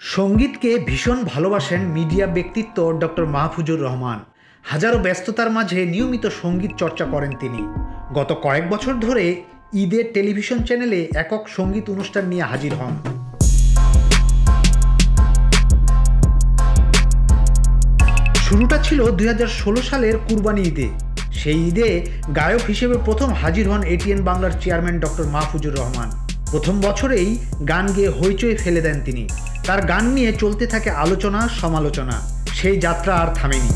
সঙ্গীতকে ভীষণ ভালোবাসেন মিডিয়া ব্যক্তিত্ব ডক্টর মাহফুজুর রহমান। হাজারো ব্যস্ততার মাঝে নিয়মিত সংগীত চর্চা করেন তিনি। গত কয়েক বছর ধরে ঈদের টেলিভিশন চ্যানেলে একক সংগীত অনুষ্ঠান নিয়ে হাজির হন। শুরুটা ছিল দুই হাজার ষোলো সালের কুরবানি ঈদে। সেই ঈদে গায়ক হিসেবে প্রথম হাজির হন এটিএন বাংলার চেয়ারম্যান ডক্টর মাহফুজুর রহমান। প্রথম বছরেই গান গেয়ে হইচই ফেলে দেন তিনি। তার গান নিয়ে চলতে থাকে আলোচনা, সমালোচনা। সেই যাত্রা আর থামেনি।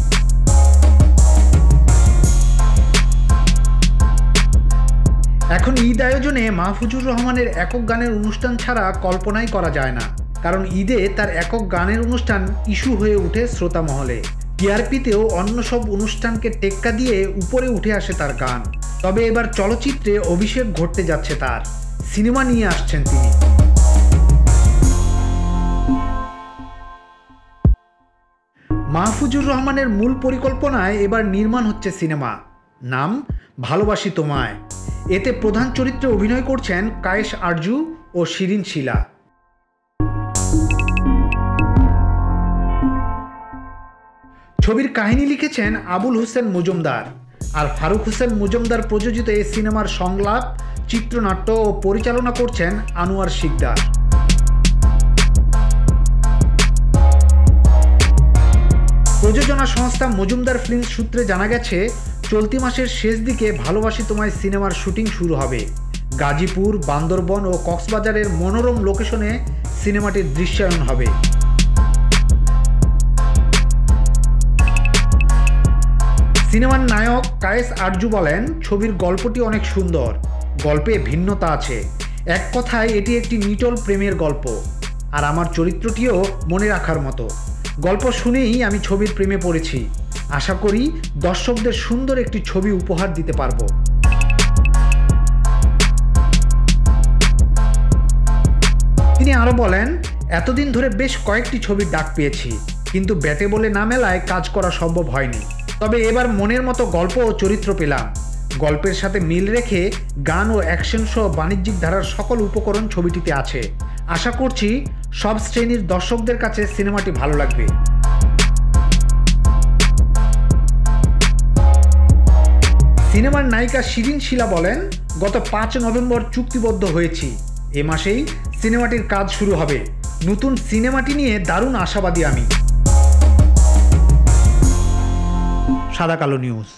এখন ঈদ আয়োজনে মাহফুজুর রহমানের একক গানের অনুষ্ঠান ছাড়া কল্পনাই করা যায় না। কারণ ঈদে তার একক গানের অনুষ্ঠান ইস্যু হয়ে ওঠে শ্রোতা মহলে টিআরপিতেও অন্য সব অনুষ্ঠানকে টেক্কা দিয়ে উপরে উঠে আসে তার গান। তবে এবার চলচ্চিত্রে অভিষেক ঘটতে যাচ্ছে তার। সিনেমা নিয়ে আসছেন তিনি। মাহফুজুর রহমানের মূল পরিকল্পনায় এবার নির্মাণ হচ্ছে সিনেমা। নাম, ভালোবাসি তোমায়। এতে প্রধান চরিত্রে অভিনয় করছেন কায়েশ আরজু ও শিরিন শিলা। ছবির কাহিনী লিখেছেন আবুল হোসেন মজুমদার আর ফারুক হোসেন মজুমদার প্রযোজিত এই সিনেমার সংলাপ, চিত্রনাট্য ও পরিচালনা করছেন আনোয়ার শিকদার। প্রযোজনা সংস্থা মজুমদার ফিল্মস সূত্রে জানা গেছে, চলতি মাসের শেষ দিকে ভালোবাসি তোমায় সিনেমার শুটিং শুরু হবে। গাজীপুর, বান্দরবন ও কক্সবাজারের মনোরম লোকেশনে সিনেমাটির দৃশ্যায়ন হবে। সিনেমার নায়ক কায়েস আরজু বলেন, ছবির গল্পটি অনেক সুন্দর, গল্পে ভিন্নতা আছে। এক কথায়, এটি একটি নিটল প্রেমের গল্প। আর আমার চরিত্রটিও মনে রাখার মতো। গল্প শুনেই আমি ছবির প্রেমে পড়েছি। আশা করি দর্শকদের সুন্দর একটি ছবি উপহার দিতে পারব। তিনি আরও বলেন, এতদিন ধরে বেশ কয়েকটি ছবির ডাক পেয়েছি। কিন্তু ব্যাটে বলে না মেলায় কাজ করা সম্ভব হয়নি। তবে এবার মনের মতো গল্প ও চরিত্র পেলাম। গল্পের সাথে মিল রেখে গান ও অ্যাকশন সহ বাণিজ্যিক ধারার সকল উপকরণ ছবিটিতে আছে। আশা করছি সব শ্রেণির দর্শকদের কাছে সিনেমাটি ভালো লাগবে। সিনেমার নায়িকা শিরিন শিলা বলেন, গত পাঁচ নভেম্বর চুক্তিবদ্ধ হয়েছি। এ মাসেই সিনেমাটির কাজ শুরু হবে। নতুন সিনেমাটি নিয়ে দারুণ আশাবাদী আমি। সাদা কালো নিউজ